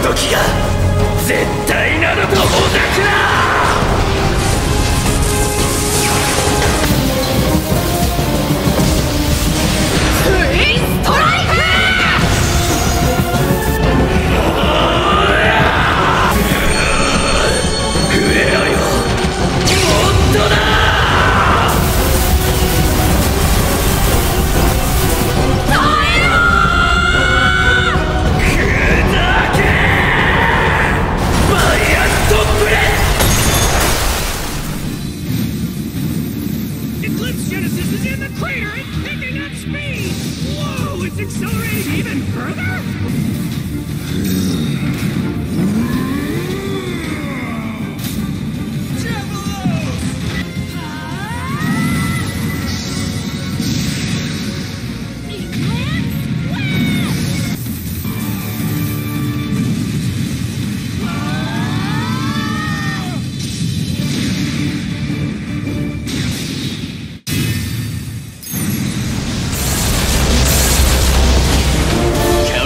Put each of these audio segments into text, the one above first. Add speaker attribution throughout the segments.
Speaker 1: 時が絶対なるとほざく
Speaker 2: Whoa, it's accelerating even further?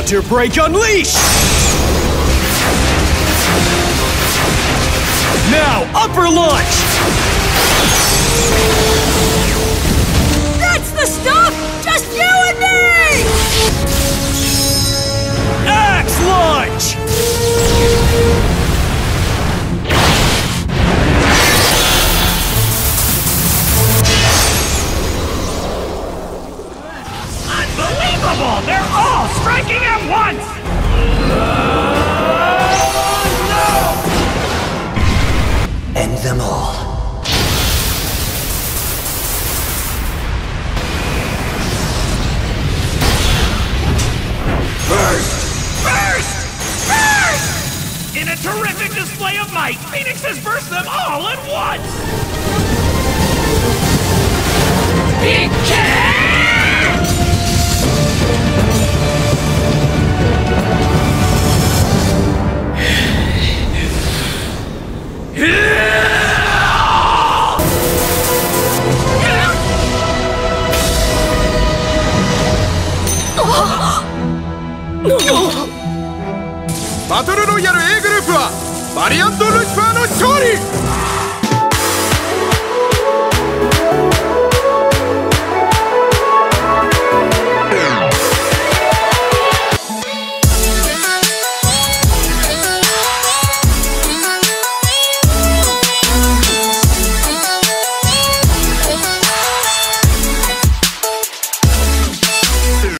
Speaker 3: Counter Break Unleash! Now, Upper Launch!
Speaker 4: That's the stuff! Just you and me!
Speaker 3: Axe Launch!
Speaker 2: Unbelievable! They're all striking at once! No!
Speaker 1: End them all.
Speaker 2: Burst! Burst! Burst! In a terrific display of might, Phoenix has burst them all at once!
Speaker 5: Battle バトルロイヤル A グループはバリアント・ルシファーの